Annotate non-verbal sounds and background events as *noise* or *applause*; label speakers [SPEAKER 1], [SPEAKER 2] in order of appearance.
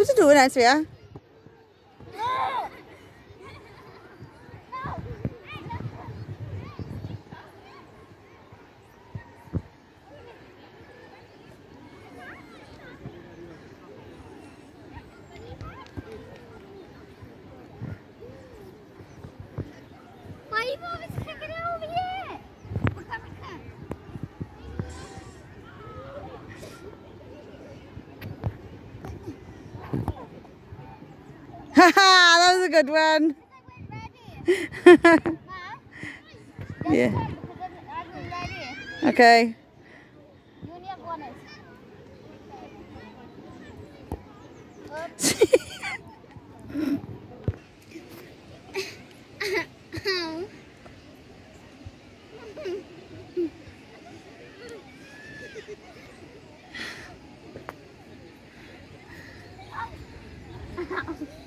[SPEAKER 1] was you doing,
[SPEAKER 2] Ansvia? Why are you?
[SPEAKER 1] that was a good one. *laughs* yeah. Okay. *laughs* *laughs*